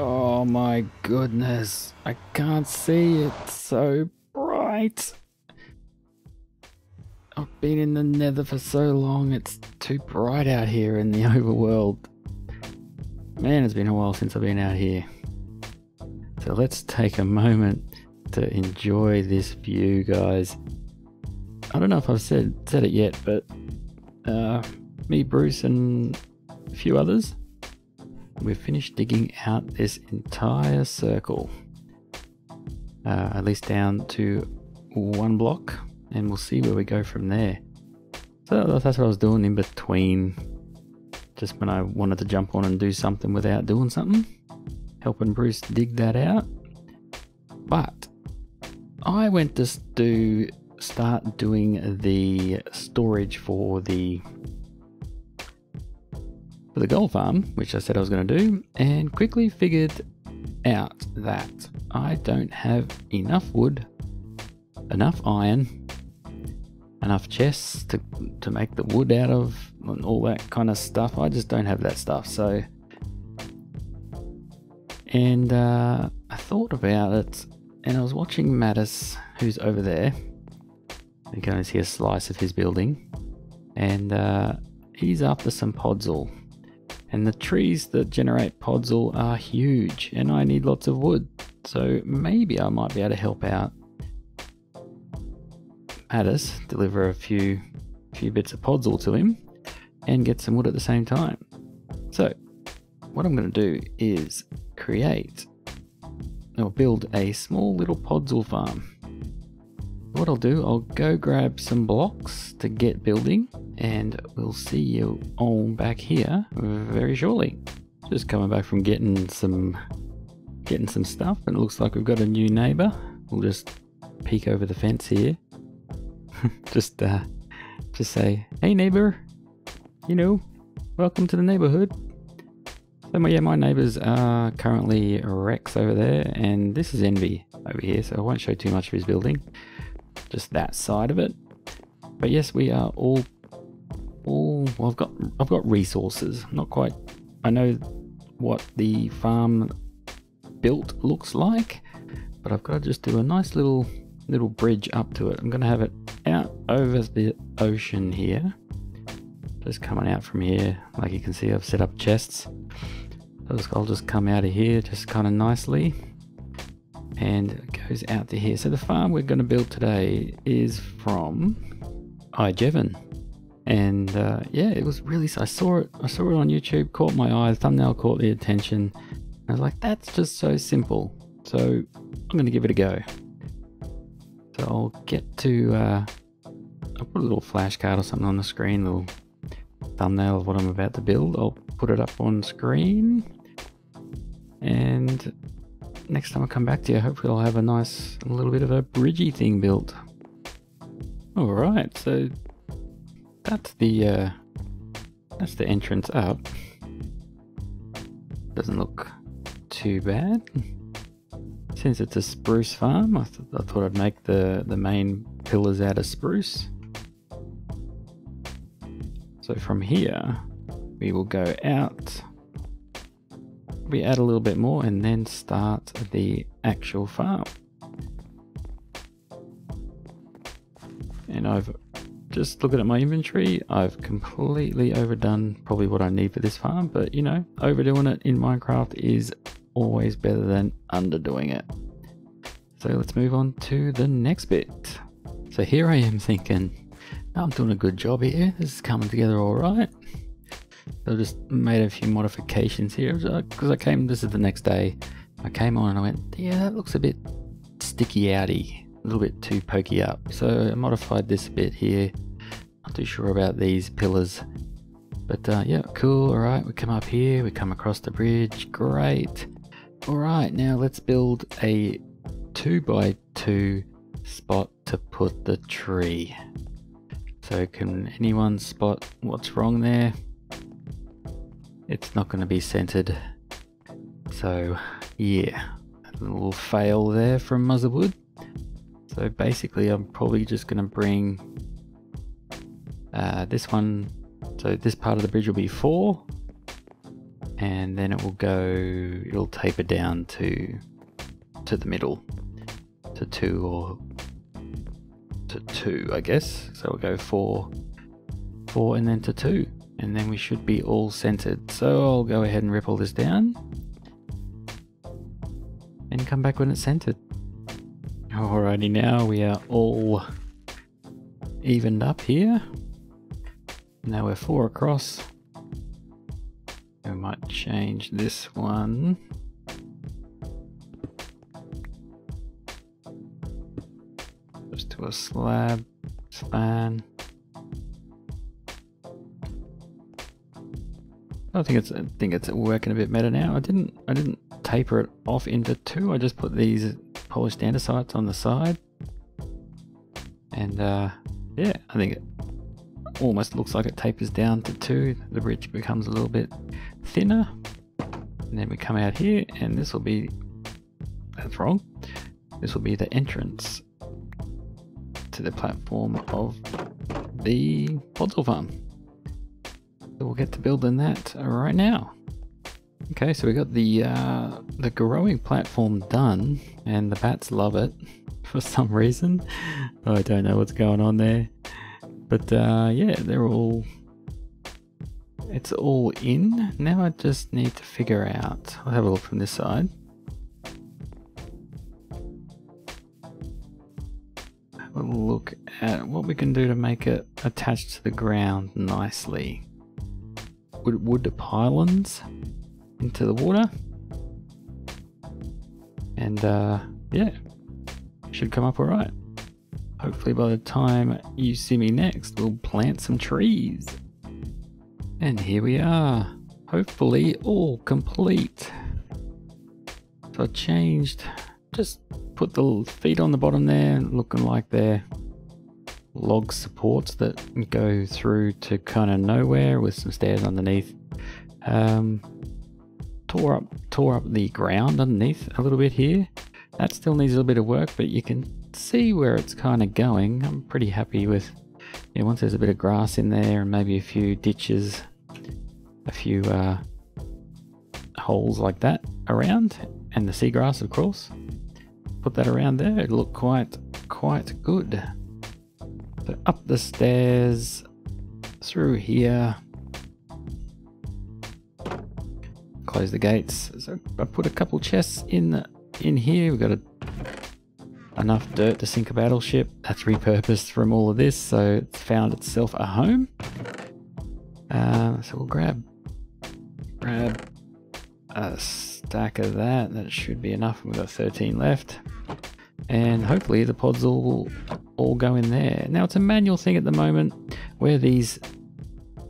Oh my goodness. I can't see. It's so bright. I've been in the nether for so long. It's too bright out here in the overworld. Man, it's been a while since I've been out here. So let's take a moment to enjoy this view, guys. I don't know if I've said said it yet, but uh, me, Bruce, and a few others we've finished digging out this entire circle. Uh, at least down to one block, and we'll see where we go from there. So that's what I was doing in between, just when I wanted to jump on and do something without doing something, helping Bruce dig that out. But I went to do start doing the storage for the for the gold farm, which I said I was going to do, and quickly figured out that I don't have enough wood, enough iron, enough chests to, to make the wood out of, and all that kind of stuff. I just don't have that stuff. So, and uh, I thought about it, and I was watching Mattis, who's over there. You can only see a slice of his building, and uh, he's after some podzol and the trees that generate podzol are huge and I need lots of wood. So maybe I might be able to help out Addis, deliver a few few bits of podzol to him and get some wood at the same time. So what I'm going to do is create or build a small little podzol farm what I'll do, I'll go grab some blocks to get building, and we'll see you all back here very shortly. Just coming back from getting some getting some stuff, and it looks like we've got a new neighbor. We'll just peek over the fence here. just uh just say, hey neighbor, you know, welcome to the neighborhood. So my, yeah, my neighbors are currently Rex over there, and this is Envy over here, so I won't show too much of his building just that side of it. But yes, we are all all well, I've got I've got resources. Not quite I know what the farm built looks like, but I've got to just do a nice little little bridge up to it. I'm going to have it out over the ocean here. Just coming out from here. Like you can see, I've set up chests. I'll just come out of here just kind of nicely and it goes out to here. So the farm we're going to build today is from iJevin. And uh, yeah, it was really. I saw it. I saw it on YouTube. Caught my eye. The thumbnail caught the attention. I was like, that's just so simple. So I'm going to give it a go. So I'll get to. Uh, I'll put a little flashcard or something on the screen. Little thumbnail of what I'm about to build. I'll put it up on screen. And next time I come back to you, hopefully I'll have a nice little bit of a bridgey thing built. Alright, so that's the uh, that's the entrance up. Doesn't look too bad. Since it's a spruce farm, I, th I thought I'd make the, the main pillars out of spruce. So from here, we will go out we add a little bit more and then start the actual farm. And I've just looking at my inventory, I've completely overdone probably what I need for this farm, but you know, overdoing it in Minecraft is always better than underdoing it. So let's move on to the next bit. So here I am thinking, oh, I'm doing a good job here, this is coming together alright. So I've just made a few modifications here because I came. This is the next day. I came on and I went, yeah, that looks a bit sticky outy, little bit too pokey up. So I modified this a bit here. Not too sure about these pillars, but uh, yeah, cool. All right, we come up here, we come across the bridge. Great. All right, now let's build a two by two spot to put the tree. So can anyone spot what's wrong there? it's not going to be centered. So yeah, a little fail there from MuzzaWood. So basically I'm probably just going to bring uh, this one, so this part of the bridge will be 4 and then it will go it'll taper down to to the middle to two or to two I guess. So we'll go four four and then to two and then we should be all centered. So I'll go ahead and ripple this down and come back when it's centered alrighty now. We are all evened up here. Now we're four across. We might change this one. Just to a slab span. I think it's I think it's working a bit better now. I didn't I didn't taper it off into two. I just put these polished andesites on the side. And uh, yeah, I think it almost looks like it tapers down to two. The bridge becomes a little bit thinner. And then we come out here and this will be, that's wrong. This will be the entrance to the platform of the Podzol farm. So we'll get to building that right now. Okay, so we got the uh, the growing platform done, and the bats love it for some reason. I don't know what's going on there, but uh, yeah, they're all. It's all in. Now I just need to figure out. I'll have a look from this side. Have a look at what we can do to make it attached to the ground nicely. Wood, wood pylons into the water. And uh, yeah, should come up alright. Hopefully by the time you see me next, we'll plant some trees. And here we are, hopefully all complete. So I changed, just put the feet on the bottom there, looking like they're log supports that go through to kind of nowhere with some stairs underneath. Um, tore up tore up the ground underneath a little bit here. That still needs a little bit of work, but you can see where it's kind of going. I'm pretty happy with, you once there's a bit of grass in there and maybe a few ditches, a few uh, holes like that around, and the seagrass, of course. Put that around there, it looked quite, quite good. So up the stairs, through here, close the gates. So I put a couple chests in in here. We've got a, enough dirt to sink a battleship. That's repurposed from all of this, so it's found itself a home. Uh, so we'll grab grab a stack of that. That should be enough. We've got 13 left. And hopefully the pods will all go in there. Now it's a manual thing at the moment where these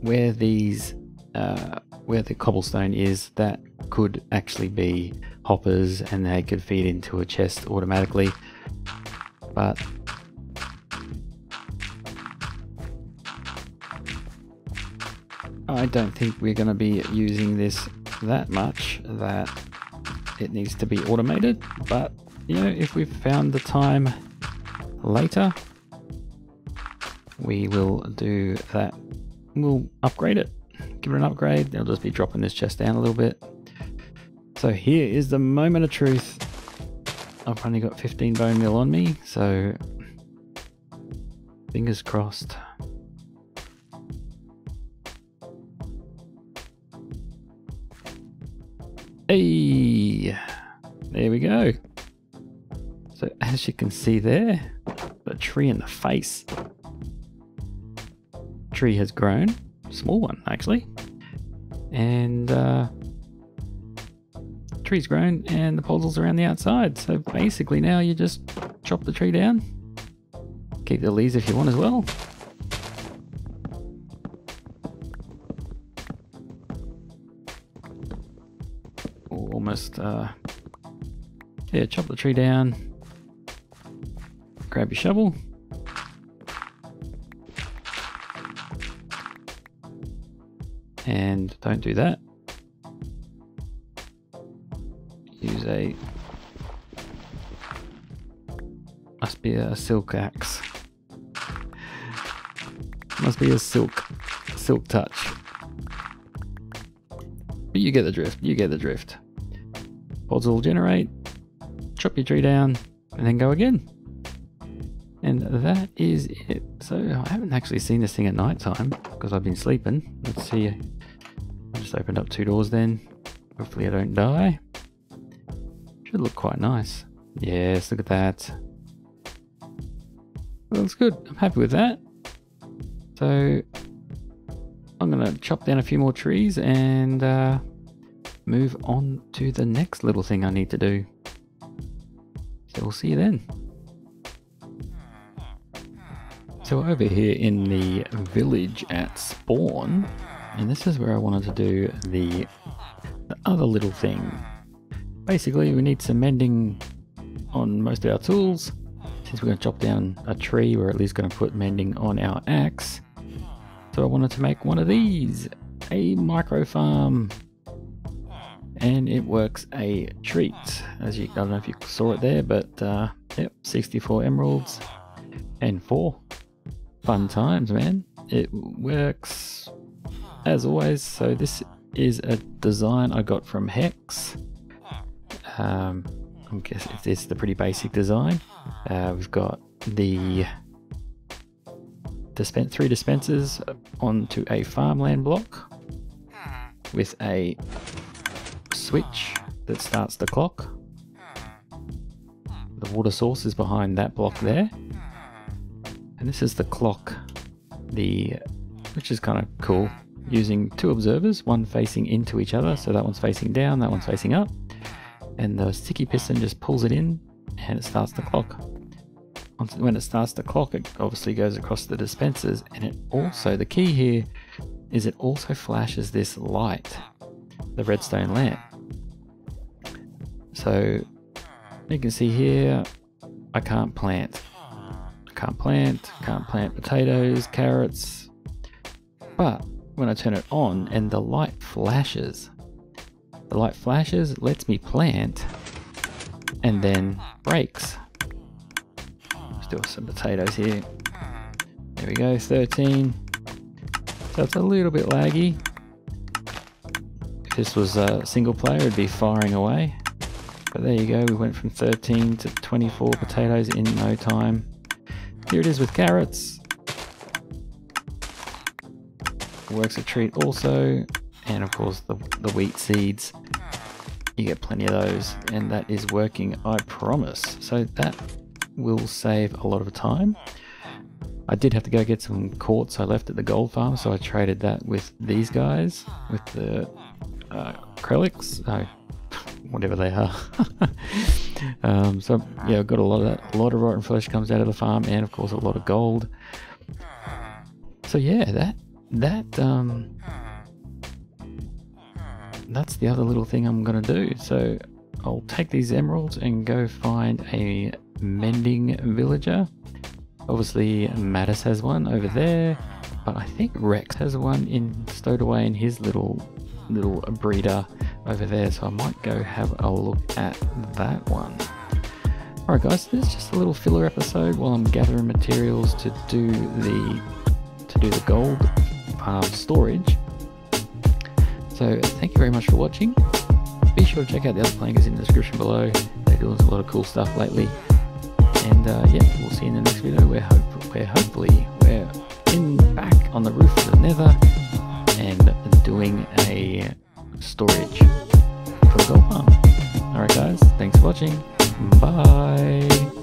where these uh, where the cobblestone is, that could actually be hoppers and they could feed into a chest automatically. But I don't think we're going to be using this that much that it needs to be automated. But, you know, if we've found the time later, we will do that. We'll upgrade it give it an upgrade. They'll just be dropping this chest down a little bit. So here is the moment of truth. I've only got 15 bone meal on me, so fingers crossed. Hey, there we go. So as you can see there, the tree in the face. Tree has grown small one actually. And uh, tree's grown and the podzol's around the outside. So basically now you just chop the tree down. Keep the leaves if you want as well. Almost, uh, yeah, chop the tree down. Grab your shovel. And don't do that. Use a must be a silk axe. Must be a silk silk touch. But you get the drift. You get the drift. Pods will generate, chop your tree down, and then go again. And that is it. So I haven't actually seen this thing at night time because I've been sleeping. Let's see. Just opened up two doors then. Hopefully I don't die. Should look quite nice. Yes, look at that. That's good. I'm happy with that. So I'm going to chop down a few more trees and uh, move on to the next little thing I need to do. So we'll see you then. So over here in the village at spawn, and this is where I wanted to do the, the other little thing. Basically, we need some mending on most of our tools. Since we're going to chop down a tree, we're at least going to put mending on our axe. So I wanted to make one of these, a micro farm. And it works a treat. As you, I don't know if you saw it there, but uh, yep, 64 emeralds and four fun times, man. It works as always. So this is a design I got from Hex. Um, I guess it's the pretty basic design. Uh, we've got the dispense three dispensers onto a farmland block with a switch that starts the clock. The water source is behind that block there. And this is the clock, the which is kind of cool, using two observers, one facing into each other. So that one's facing down, that one's facing up. And the sticky piston just pulls it in and it starts the clock. When it starts the clock, it obviously goes across the dispensers. And it also, the key here is it also flashes this light, the redstone lamp. So you can see here, I can't plant I can't plant, can't plant potatoes, carrots. But when I turn it on and the light flashes, the light flashes, lets me plant, and then breaks. Still some potatoes here. There we go, 13. So it's a little bit laggy. If this was a single player, it'd be firing away. But there you go, we went from 13 to 24 potatoes in no time. Here it is with carrots. Works a treat also. And of course the, the wheat seeds. You get plenty of those. And that is working, I promise. So that will save a lot of time. I did have to go get some quartz I left at the gold farm, so I traded that with these guys, with the uh, Krelliks. Uh, whatever they are. um, so yeah, I've got a lot of that. A lot of rotten flesh comes out of the farm, and of course a lot of gold. So yeah, that that um, that's the other little thing I'm gonna do. So I'll take these emeralds and go find a mending villager. Obviously, Mattis has one over there, but I think Rex has one in stowed away in his little little breeder over there, so I might go have a look at that one. Alright guys, this is just a little filler episode while I'm gathering materials to do the to do the gold storage. So thank you very much for watching. Be sure to check out the other plankers in the description below. They're doing a lot of cool stuff lately. And uh, yeah, we'll see you in the next video where, hope, where hopefully we're in back on the roof of the nether and doing a storage for the gold farm. Alright guys, thanks for watching. Bye.